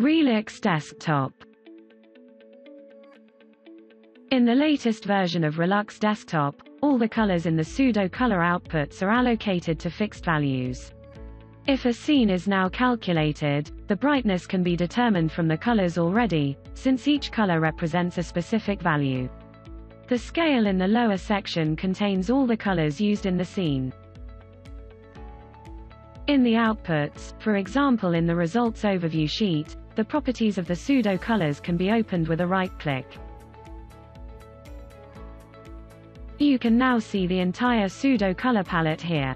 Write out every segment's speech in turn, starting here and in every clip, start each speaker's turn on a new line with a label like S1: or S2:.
S1: Relux Desktop In the latest version of Relux Desktop, all the colors in the pseudo color outputs are allocated to fixed values. If a scene is now calculated, the brightness can be determined from the colors already, since each color represents a specific value. The scale in the lower section contains all the colors used in the scene. In the outputs, for example in the results overview sheet, the properties of the pseudo colors can be opened with a right click. You can now see the entire pseudo color palette here.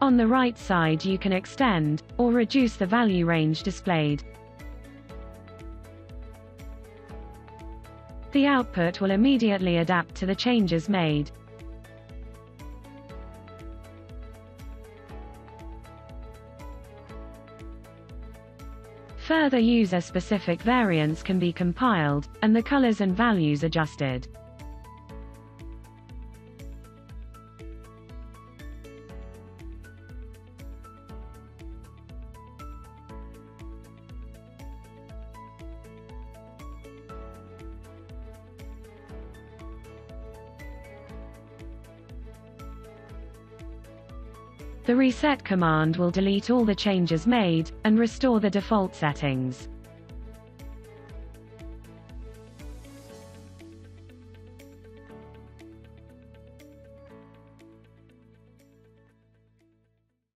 S1: On the right side you can extend, or reduce the value range displayed. The output will immediately adapt to the changes made. Further user-specific variants can be compiled, and the colors and values adjusted. The reset command will delete all the changes made, and restore the default settings.